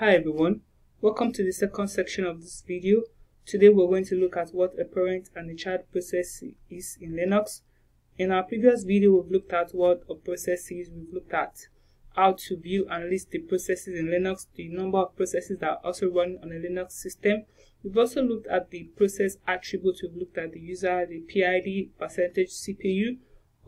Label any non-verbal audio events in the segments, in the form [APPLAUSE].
Hi everyone, welcome to the second section of this video. Today we're going to look at what a parent and a child process is in Linux. In our previous video we've looked at what a process is, we've looked at how to view and list the processes in Linux, the number of processes that are also running on a Linux system. We've also looked at the process attributes, we've looked at the user, the PID, percentage CPU,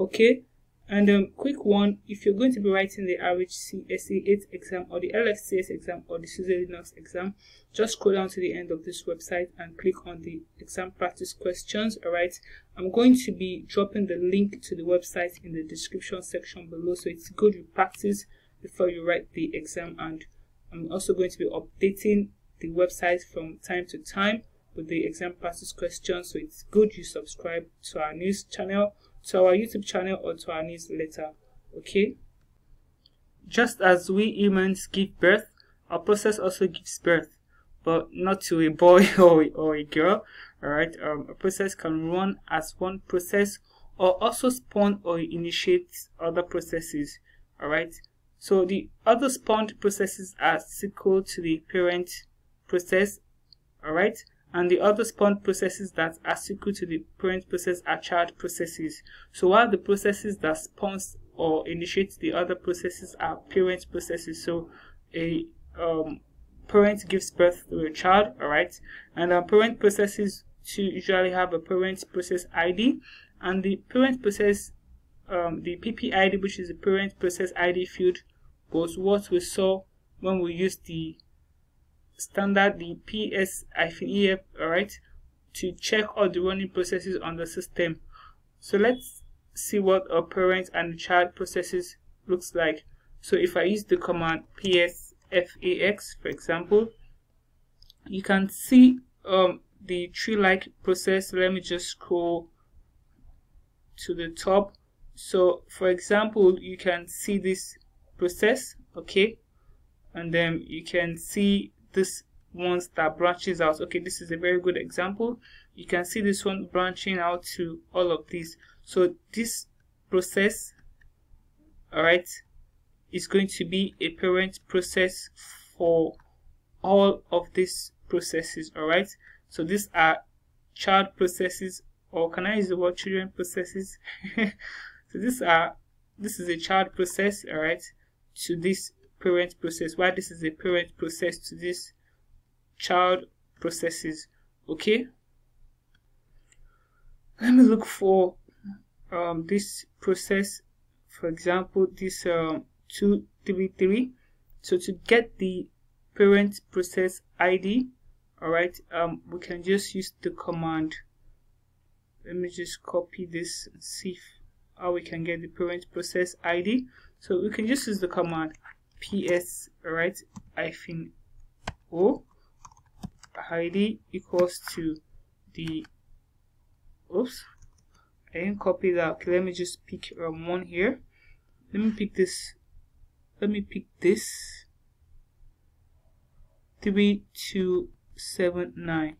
okay and um, quick one, if you're going to be writing the RHCSA 8 exam or the LFCS exam or the SUSE exam, just scroll down to the end of this website and click on the exam practice questions. Alright, I'm going to be dropping the link to the website in the description section below, so it's good you practice before you write the exam. And I'm also going to be updating the website from time to time with the exam practice questions, so it's good you subscribe to our news channel to our YouTube channel or to our newsletter. Okay? Just as we humans give birth, our process also gives birth, but not to a boy [LAUGHS] or, or a girl. Alright, um, a process can run as one process or also spawn or initiate other processes. Alright, so the other spawned processes are equal to the parent process. Alright, and the other spawn processes that are equal to the parent process are child processes. So while the processes that spawns or initiate the other processes are parent processes. So a um, parent gives birth to a child, alright, and our parent processes to usually have a parent process ID, and the parent process, um, the PPID, which is the parent process ID field, was what we saw when we used the standard the ps-ef alright to check all the running processes on the system. So let's see what a parent and child processes looks like. So if I use the command psfax for example you can see um, the tree-like process. Let me just scroll to the top. So for example you can see this process okay? And then you can see this ones that branches out. Okay this is a very good example. You can see this one branching out to all of these. So this process all right is going to be a parent process for all of these processes all right so these are child processes or can i use the word children processes? [LAUGHS] So these are this is a child process all right to this parent process why this is a parent process to this child processes okay? Let me look for um, this process for example this um, 233 so to get the parent process id all right um, we can just use the command. Let me just copy this and see how we can get the parent process id so we can just use the command ps right hyphen o id equals to the oops I didn't copy that. Okay let me just pick um, one here. Let me pick this let me pick this. 3279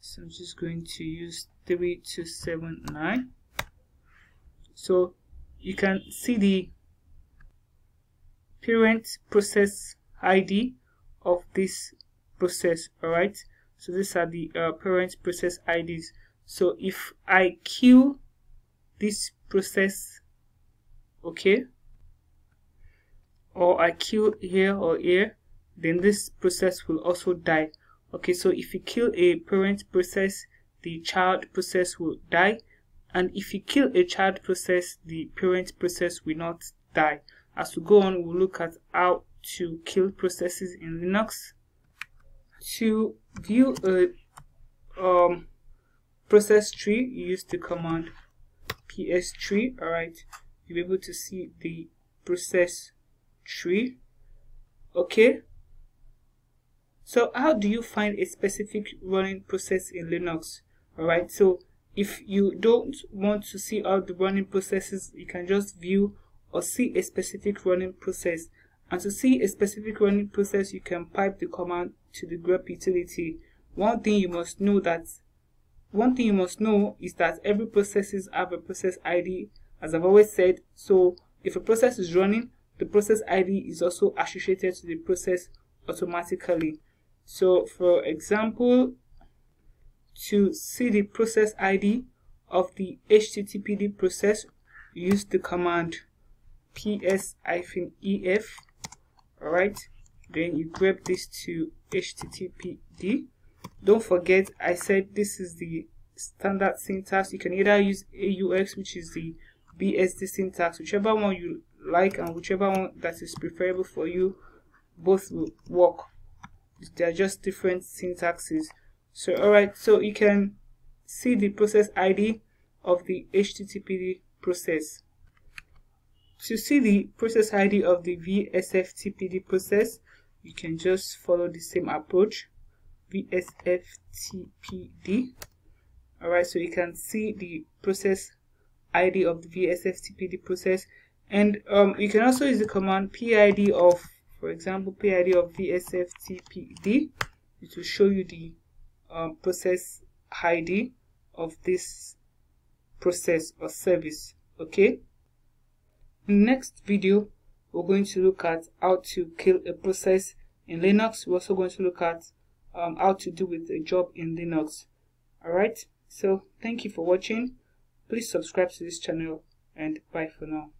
so I'm just going to use 3279 so you can see the parent process ID of this process all right so these are the uh, parent process IDs so if I kill this process okay or I kill here or here then this process will also die. Okay so if you kill a parent process the child process will die. And if you kill a child process the parent process will not die as we go on, we'll look at how to kill processes in Linux. To view a um, process tree, you use the command pstree. Alright, you'll be able to see the process tree. Okay. So how do you find a specific running process in Linux? Alright, so if you don't want to see all the running processes, you can just view or see a specific running process. And to see a specific running process, you can pipe the command to the grep utility. One thing you must know that one thing you must know is that every processes have a process ID, as I've always said. So if a process is running, the process ID is also associated to the process automatically. So for example, to see the process ID of the HTTPD process, use the command ps-ef, alright, then you grep this to HTTPD. Don't forget, I said this is the standard syntax. You can either use AUX, which is the BSD syntax, whichever one you like and whichever one that is preferable for you, both will work. They're just different syntaxes. So, alright, so you can see the process ID of the HTTPD process. To see the process ID of the VSFTPD process, you can just follow the same approach. VSFTPD. Alright, so you can see the process ID of the VSFTPD process. And um, you can also use the command PID of, for example, PID of VSFTPD. It will show you the um, process ID of this process or service. Okay. In the next video, we're going to look at how to kill a process in Linux. We're also going to look at um, how to do with a job in Linux. Alright, so thank you for watching. Please subscribe to this channel and bye for now.